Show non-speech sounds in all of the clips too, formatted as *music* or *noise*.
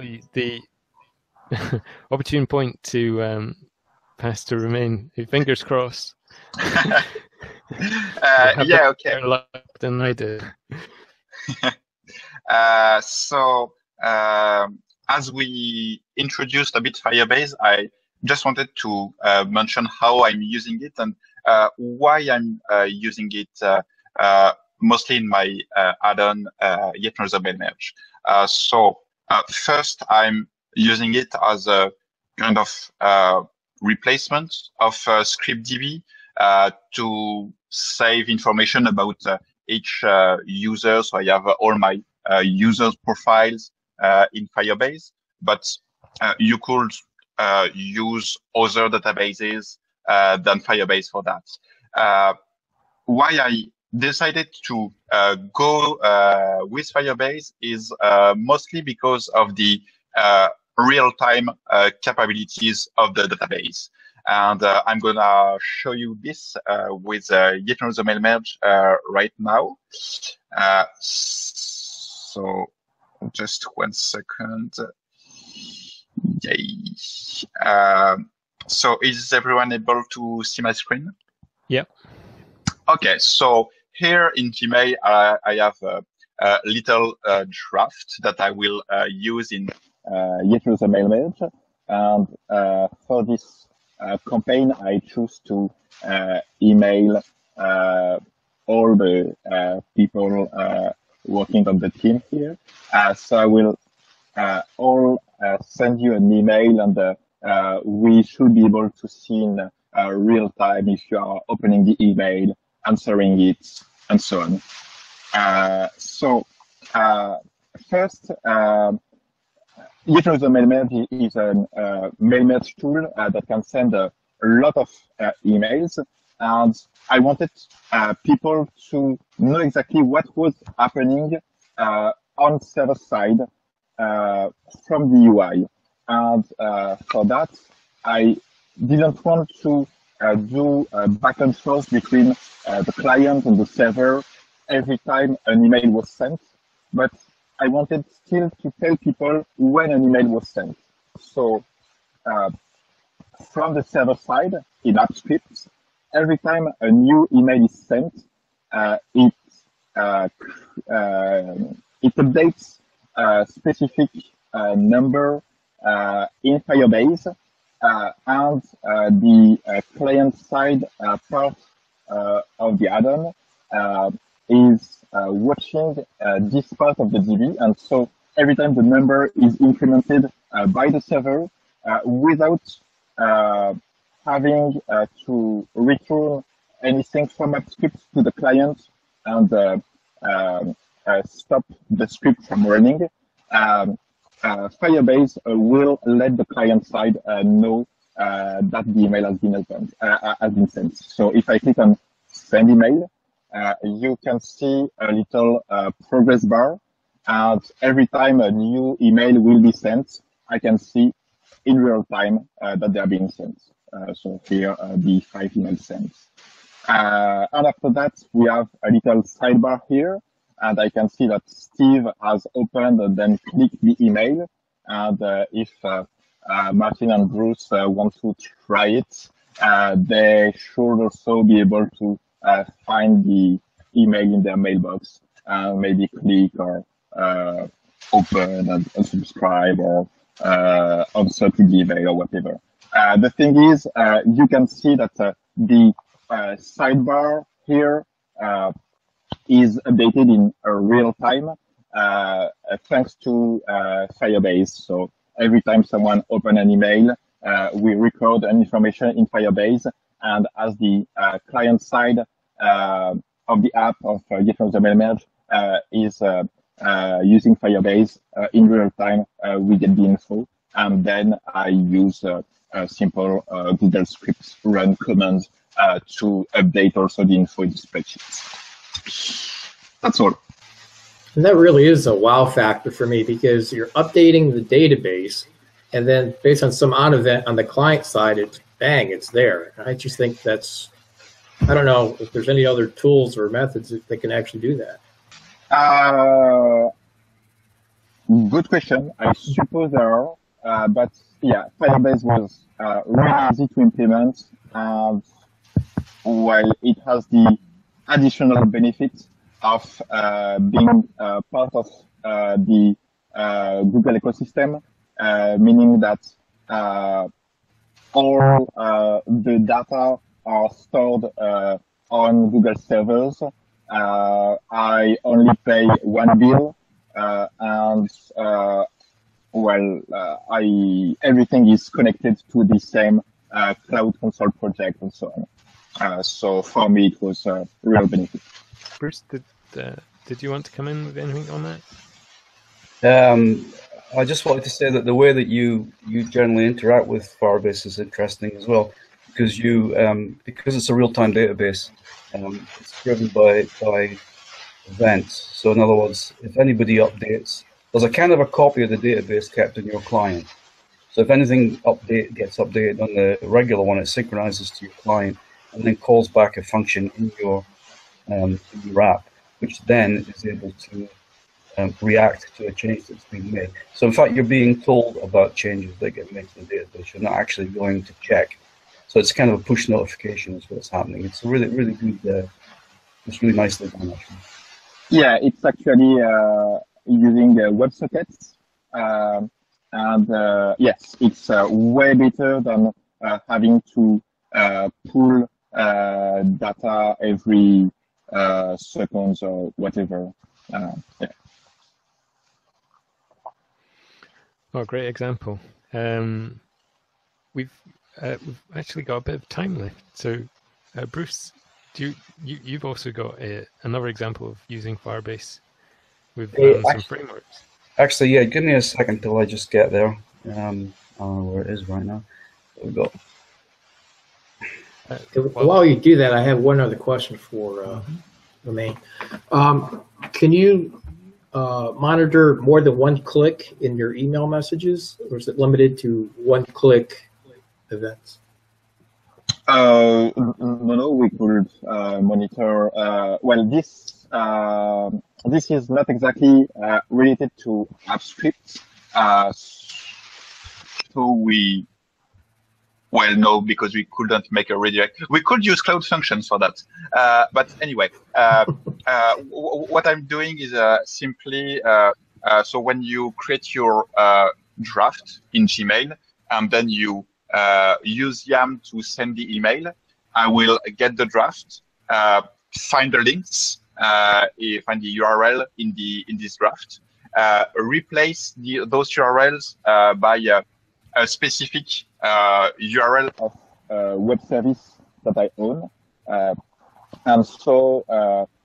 probably the *laughs* opportune point to um, pass to Romain. Fingers crossed. *laughs* uh, yeah, okay. Luck Than I did. *laughs* uh, so um, as we introduced a bit Firebase, I just wanted to uh, mention how I'm using it and uh, why I'm uh, using it uh, mostly in my add-on uh, Yet Another Merge. so Uh, first, I'm using it as a kind of uh, replacement of uh, ScriptDB to save information about each user. So I have all my users profiles in Firebase, but you could uh, use other databases uh, than Firebase for that. Uh, why I decided to uh, go uh, with Firebase is uh, mostly because of the real-time capabilities of the database. And I'm going to show you this with uh, Yet Another Mail Merge right now. so just one second. Yay. Um, so is everyone able to see my screen? Yeah. Okay, so here in Gmail, uh, I have a, a little uh, draft that I will uh, use in uh, Yet Another Mail. And uh, for this uh, campaign, I choose to uh, email all the people working on the team here. so I will all uh, send you an email and uh, uh, we should be able to see in real time if you are opening the email, answering it, and so on. so first, um, Yet Another Mail Merge is a uh, mail merge tool uh, that can send a, lot of uh, emails. And I wanted people to know exactly what was happening on server side uh, from the UI. And uh, for that, I didn't want to uh, do back and forth between the client and the server every time an email was sent, but I wanted still to tell people when an email was sent. So uh, from the server side in AppScript, every time a new email is sent, uh, it uh, it updates a specific uh, number uh, in Firebase uh, Uh, and uh, the uh, client side part of the add-on is watching this part of the DB. And so every time the number is incremented by the server without having to return anything from a AppScript to the client and uh, um, uh, stop the script from running, um, uh, Firebase uh, will let the client side know that the email has been opened, has been sent. So if I click on send email, you can see a little progress bar and every time a new email will be sent, I can see in real time uh, that they are being sent. Uh, so here uh, the five emails sent. and after that, we have a little sidebar here and I can see that Steve has opened and then clicked the email. And uh, if uh, uh, Martin and Bruce uh, want to try it, uh, they should also be able to uh, find the email in their mailbox, maybe click or open and, and, subscribe or answer to the email or whatever. the thing is, you can see that the sidebar here is updated in uh, real time uh, thanks to uh, Firebase. So every time someone open an email, uh, we record an information in Firebase, and as the uh, client side uh, of the app of uh, Yet Another Mail Merge is using Firebase in real time, we get the info, and then I use a simple Google Scripts run command to update also the info in the spreadsheets. That's all. And that really is a wow factor for me because you're updating the database, and then based on some odd event on the client side, it's bang, it's there. I just think that's, I don't know if there's any other tools or methods that can actually do that. Uh, good question. I suppose there are, uh, but yeah, Firebase was uh, really easy to implement, and while it has the additional benefit of uh, being uh, part of uh, the uh, Google ecosystem, uh, meaning that uh, all uh, the data are stored on Google servers. I only pay one bill, and well, I everything is connected to the same cloud console project and so on. Uh, so for me, it was a real benefit. Bruce, did uh, did you want to come in with anything on that? Um, I just wanted to say that the way that you you generally interact with Firebase is interesting as well, because you um, because it's a real time database. Um, it's driven by by events. So in other words, if anybody updates, there's a kind of a copy of the database kept in your client. So if anything update gets updated on the regular one, it synchronizes to your client and then calls back a function in your, um, in your app, which then is able to um, react to a change that's been made. So in fact, you're being told about changes that get made to the database. You're not actually going to check. So it's kind of a push notification is what's happening. It's really, really good. Uh, it's really nicely done, actually. Yeah, it's actually uh, using uh, WebSockets. Um, and uh, yes, it's uh, way better than uh, having to pull uh, data every uh, seconds or whatever. Uh, yeah. Oh, great example. Um, we've uh, we've actually got a bit of time left. So, uh, Bruce, do you, you you've also got a, another example of using Firebase with um, some frameworks? Actually, yeah. Give me a second till I just get there. Um, I don't know where it is right now. We've got uh, while you do that, I have one other question for uh, Romain. Um, can you uh, monitor more than one click in your email messages, or is it limited to one-click events? Uh, no, no, we could uh, monitor. Uh, well, this uh, this is not exactly uh, related to AppScript, uh, so we well, no, because we couldn't make a redirect. We could use cloud functions for that. Uh, but anyway, uh, uh, what I'm doing is uh, simply, uh, uh, so when you create your draft in Gmail, and then you use YAMM to send the email, I will get the draft, find the links, find the URL in the in this draft, replace the, those URLs by a specific uh, URL of uh, web service that I own. Uh, and so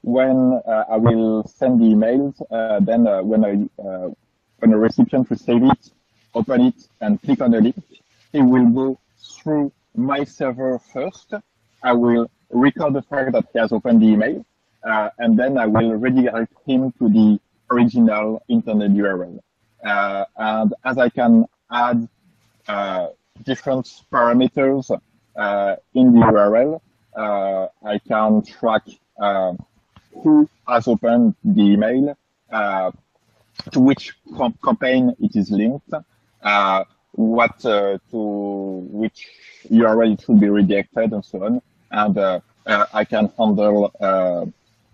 when I will send the emails, then when I when a recipient receives it, open it, and click on the link, it will go through my server first. I will record the fact that he has opened the email, uh, and then I will redirect him to the original internet URL. Uh, and as I can add uh, different parameters uh, in the URL, uh, I can track who has opened the email, to which campaign it is linked, what to which URL it should be redirected, and so on. And I can handle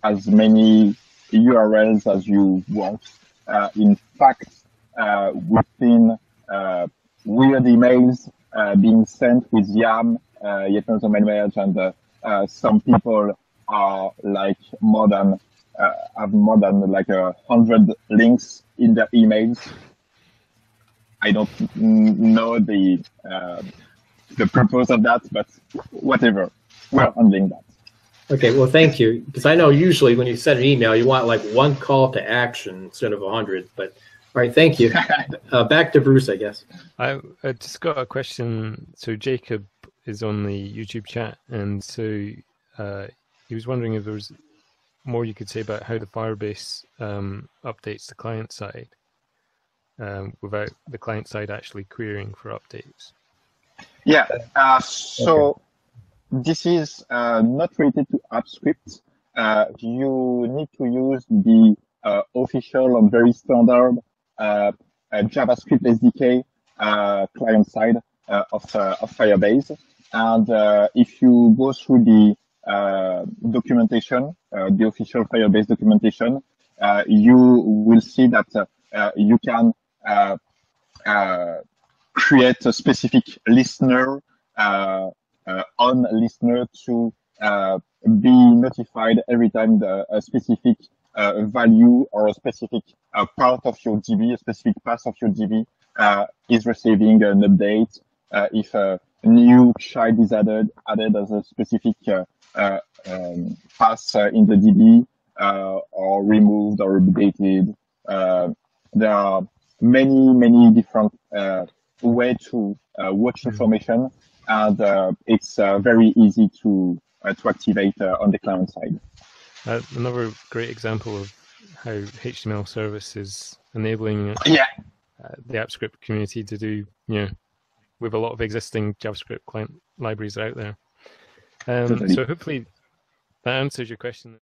as many URLs as you want. Uh, in fact, uh, within uh, weird emails uh, being sent with YAMM, uh, yet another mail merge, and uh, some people are like more than have more than like a hundred links in their emails. I don't know the the purpose of that, but whatever, we're handling that. Okay, well, thank you. Because I know usually when you send an email, you want like one call to action instead of a hundred, but all right, thank you. *laughs* Uh, back to Bruce, I guess. I, I, just got a question. So Jacob is on the YouTube chat, and so uh, he was wondering if there was more you could say about how the Firebase um, updates the client side um, without the client side actually querying for updates. Yeah. Uh, so okay. this is uh, not related to AppScript. Uh, you need to use the uh, official and very standard uh, JavaScript SDK uh, client side uh, of, uh, of Firebase. And uh, if you go through the uh, documentation, uh, the official Firebase documentation, you will see that you can create a specific listener on listener to be notified every time the, a specific uh, value or a specific uh, part of your DB, a specific path of your DB uh, is receiving an update. Uh, if a new child is added, added as a specific uh, uh, um, path in the DB or removed or updated. there are many, many different way to watch mm-hmm. information and it's very easy to to activate on the client side. Uh, another great example of how HTML service is enabling yeah. uh, the AppScript community to do, you know, with a lot of existing JavaScript client libraries out there. Um, so hopefully that answers your question.